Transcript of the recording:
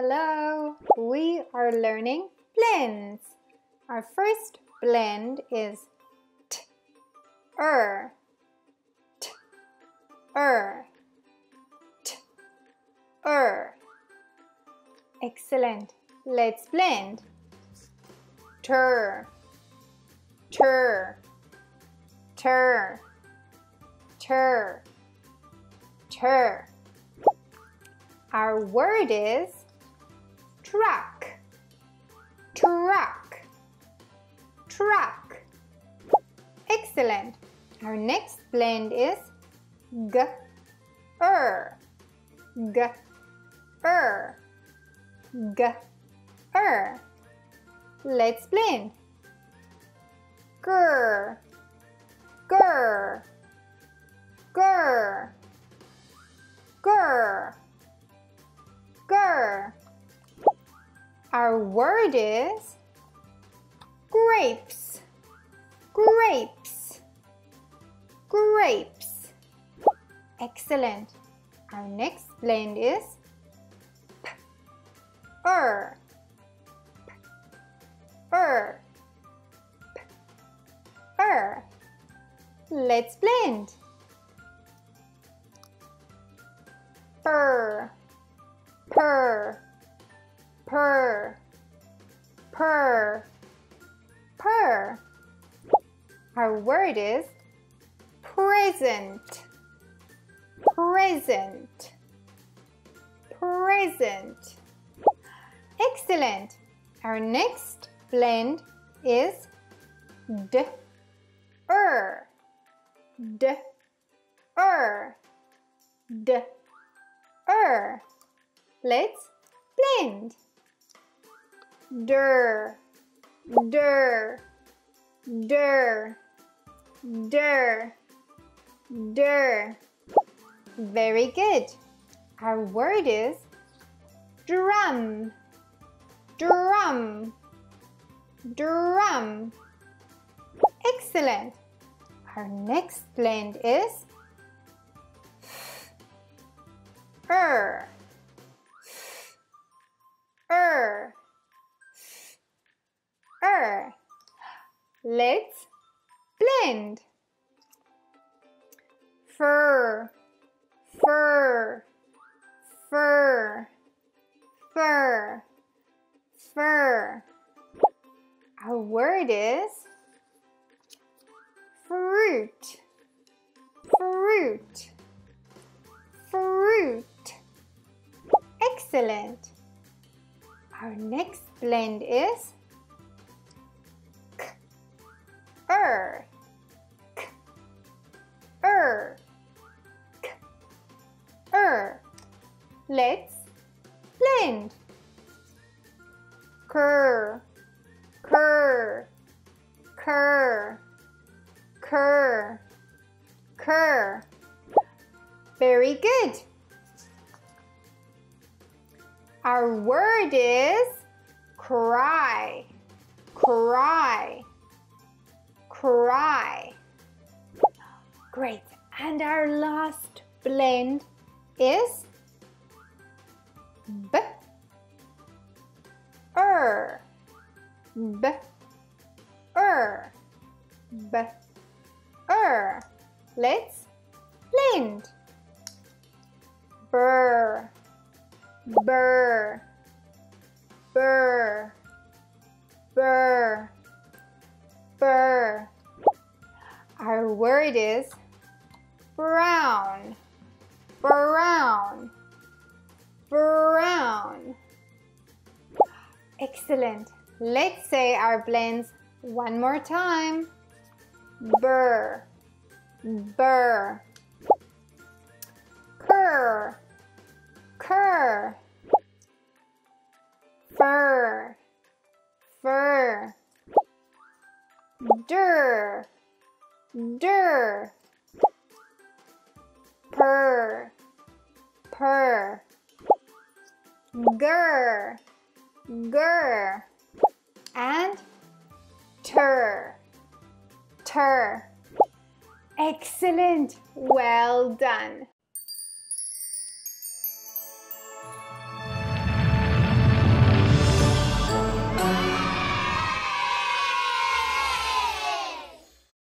Hello! We are learning blends. Our first blend is t, er, t, er, t, er. Excellent. Let's blend. Tur, tur, tur, tur, tur. Our word is truck, truck, truck. Excellent. Our next blend is g, er, g, er, g, er. Let's blend. Grr, grr, grr, grr, grr. Our word is grapes, grapes, grapes. Excellent. Our next blend is p, er, p, er, p, er. Let's blend. Word is present, present, present. Excellent. Our next blend is d, er, d, er, d, er. Let's blend. Der, der, der, der. Very good. Our word is drum, drum, drum. Excellent. Our next blend is er, er, er. Let's blend. Fur, fur, fur, fur, fur. Our word is fruit, fruit, fruit. Excellent. Our next blend is k, er, Let's blend. Cur, cur, cur, cur, cur. Very good. Our word is cry, cry, cry. Great. And our last blend is b, er, b, er, b, er. Let's blend. Burr, burr, burr, burr, burr. Our word is brown, brown, brown. Excellent. Let's say our blends one more time. Burr, burr, cur, cur, fur, fur, dur, dur, purr, purr, gur, gur, and tur, tur. Excellent. Well done.